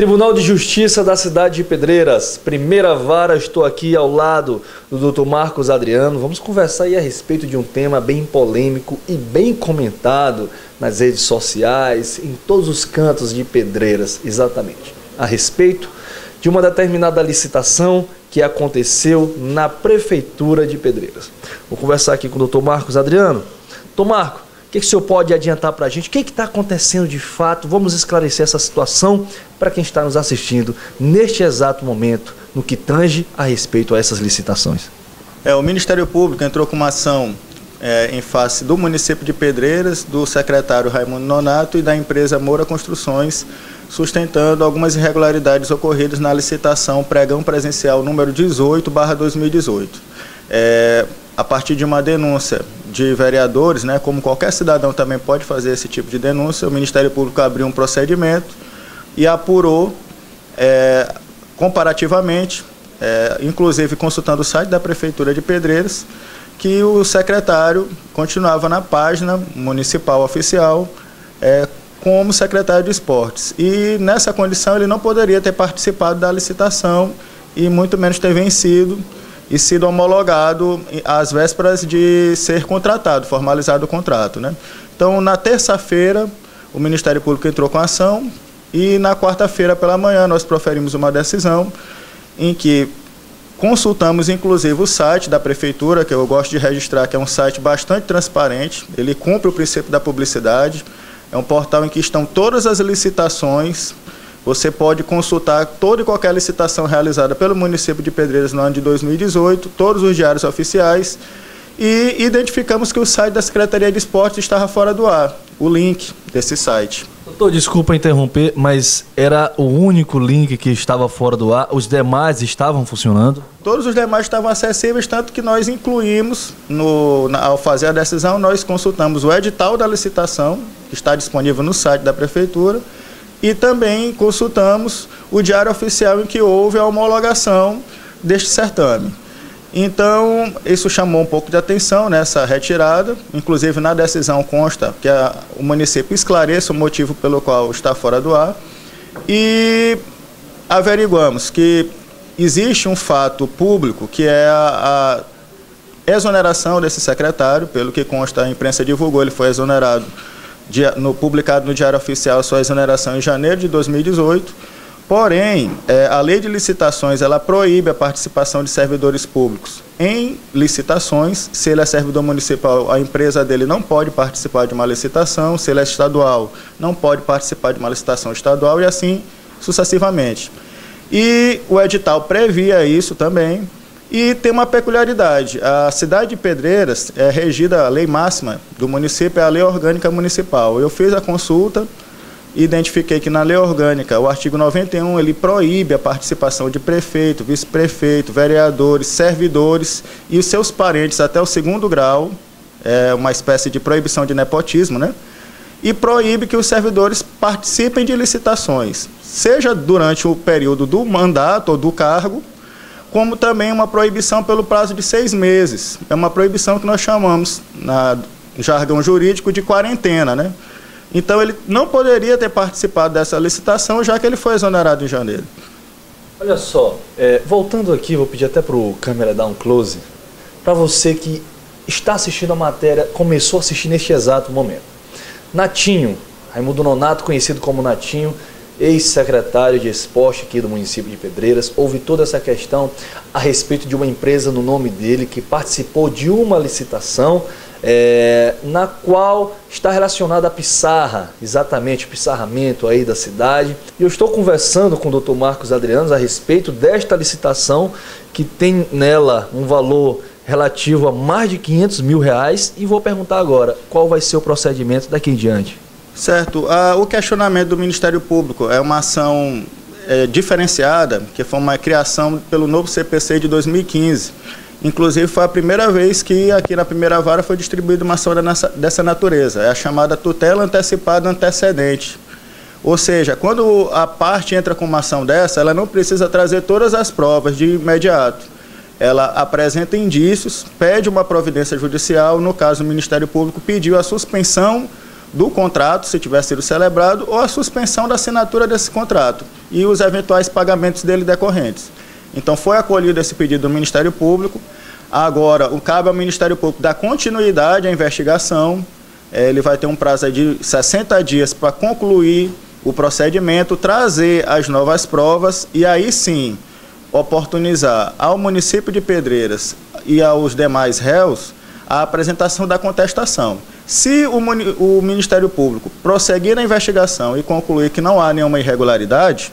Tribunal de Justiça da cidade de Pedreiras, primeira vara, estou aqui ao lado do Dr. Marcos Adriano. Vamos conversar aí a respeito de um tema bem polêmico e bem comentado nas redes sociais, em todos os cantos de Pedreiras, exatamente. A respeito de uma determinada licitação que aconteceu na prefeitura de Pedreiras. Vou conversar aqui com o Dr. Marcos Adriano. Dr. Marco, o que, que o senhor pode adiantar para a gente? O que está acontecendo de fato? Vamos esclarecer essa situação para quem está nos assistindo neste exato momento, no que tange a respeito a essas licitações. É, o Ministério Público entrou com uma ação é, em face do município de Pedreiras, do secretário Raimundo Nonato e da empresa Moura Construções, sustentando algumas irregularidades ocorridas na licitação pregão presencial número 18/2018. É, a partir de uma denúncia de vereadores, né, como qualquer cidadão também pode fazer esse tipo de denúncia, o Ministério Público abriu um procedimento e apurou é, comparativamente, é, inclusive consultando o site da Prefeitura de Pedreiras, que o secretário continuava na página municipal oficial é, como secretário de esportes. E nessa condição ele não poderia ter participado da licitação e muito menos ter vencido e sido homologado às vésperas de ser contratado, formalizado o contrato. Né? Então, na terça-feira, o Ministério Público entrou com a ação e na quarta-feira pela manhã nós proferimos uma decisão em que consultamos inclusive o site da prefeitura, que eu gosto de registrar que é um site bastante transparente, ele cumpre o princípio da publicidade, é um portal em que estão todas as licitações você pode consultar toda e qualquer licitação realizada pelo município de Pedreiras no ano de 2018, todos os diários oficiais, e identificamos que o site da Secretaria de Esportes estava fora do ar, o link desse site. Doutor, desculpa interromper, mas era o único link que estava fora do ar, os demais estavam funcionando? Todos os demais estavam acessíveis, tanto que nós incluímos, no, na, ao fazer a decisão, nós consultamos o edital da licitação, que está disponível no site da Prefeitura, e também consultamos o diário oficial em que houve a homologação deste certame. Então, isso chamou um pouco de atenção nessa retirada, inclusive na decisão consta que a, o município esclareça o motivo pelo qual está fora do ar e averiguamos que existe um fato público que é a, a exoneração desse secretário, pelo que consta a imprensa divulgou, ele foi exonerado no, publicado no Diário Oficial sua exoneração em janeiro de 2018. Porém, é, a lei de licitações ela proíbe a participação de servidores públicos em licitações. Se ele é servidor municipal, a empresa dele não pode participar de uma licitação. Se ele é estadual, não pode participar de uma licitação estadual e assim sucessivamente. E o edital previa isso também, e tem uma peculiaridade: a cidade de Pedreiras é regida, a lei máxima do município é a lei orgânica municipal. Eu fiz a consulta identifiquei que na lei orgânica, o artigo 91, ele proíbe a participação de prefeito, vice-prefeito, vereadores, servidores e os seus parentes até o segundo grau, é uma espécie de proibição de nepotismo, né? E proíbe que os servidores participem de licitações, seja durante o período do mandato ou do cargo, como também uma proibição pelo prazo de seis meses. É uma proibição que nós chamamos, na jargão jurídico, de quarentena. Né? Então, ele não poderia ter participado dessa licitação, já que ele foi exonerado em janeiro. Olha só, é, voltando aqui, vou pedir até para o câmera dar um close, para você que está assistindo a matéria, começou a assistir neste exato momento. Natinho, Raimundo Nonato, conhecido como Natinho, ex-secretário de esporte aqui do município de Pedreiras, houve toda essa questão a respeito de uma empresa no nome dele que participou de uma licitação é, na qual está relacionada a pissarra, exatamente pissarramento aí da cidade. E eu estou conversando com o Dr. Marcos Adrianos a respeito desta licitação que tem nela um valor relativo a mais de 500 mil reais e vou perguntar agora qual vai ser o procedimento daqui em diante. Certo. Ah, o questionamento do Ministério Público é uma ação é, diferenciada, que foi uma criação pelo novo CPC de 2015. Inclusive, foi a primeira vez que aqui na primeira vara foi distribuída uma ação dessa natureza. É a chamada tutela antecipada antecedente. Ou seja, quando a parte entra com uma ação dessa, ela não precisa trazer todas as provas de imediato. Ela apresenta indícios, pede uma providência judicial, no caso o Ministério Público pediu a suspensão do contrato, se tiver sido celebrado, ou a suspensão da assinatura desse contrato e os eventuais pagamentos dele decorrentes. Então, foi acolhido esse pedido do Ministério Público. Agora, o cabe ao Ministério Público dar continuidade à investigação. É, ele vai ter um prazo de 60 dias para concluir o procedimento, trazer as novas provas e aí sim oportunizar ao município de Pedreiras e aos demais réus a apresentação da contestação. Se o, o Ministério Público prosseguir na investigação e concluir que não há nenhuma irregularidade,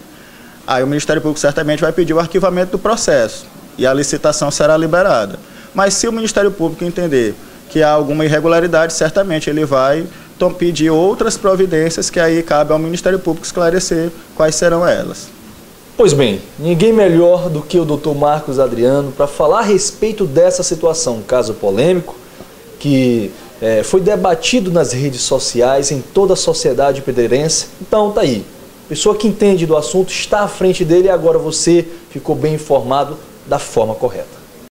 aí o Ministério Público certamente vai pedir o arquivamento do processo e a licitação será liberada. Mas se o Ministério Público entender que há alguma irregularidade, certamente ele vai pedir outras providências que aí cabe ao Ministério Público esclarecer quais serão elas. Pois bem, ninguém melhor do que o Dr. Marcos Adriano para falar a respeito dessa situação, um caso polêmico que é, foi debatido nas redes sociais, em toda a sociedade pedreirense. Então tá aí. Pessoa que entende do assunto está à frente dele e agora você ficou bem informado da forma correta.